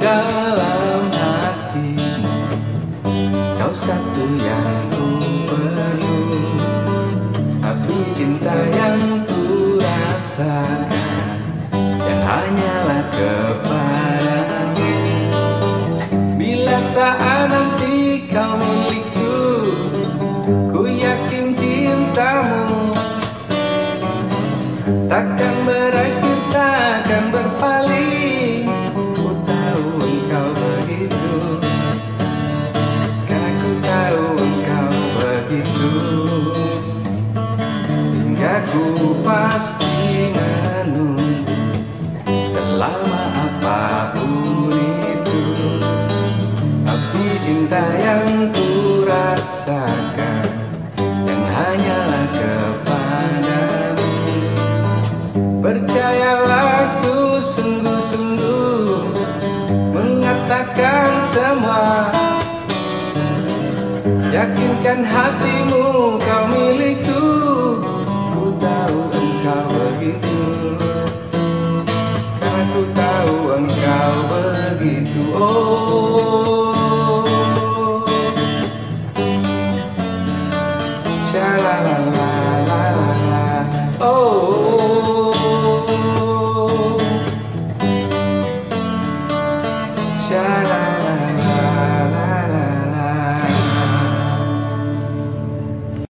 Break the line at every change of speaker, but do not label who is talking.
dalam hatimu Kau satu yang ku perlu Api cinta yang ku rasakan. Yang hanyalah kepadamu. Bila saat nanti kau milikku Ku yakin cintamu Takkan berakhir, Hingga ku pasti menunggu Selama apa pun itu Api cinta yang ku rasakan Dan hanyalah kepadamu. Percayalah ku sungguh-sungguh Mengatakan semua. Yakinkan hatimu kau milikku begitu. Oh Shalalala oh. Shalalala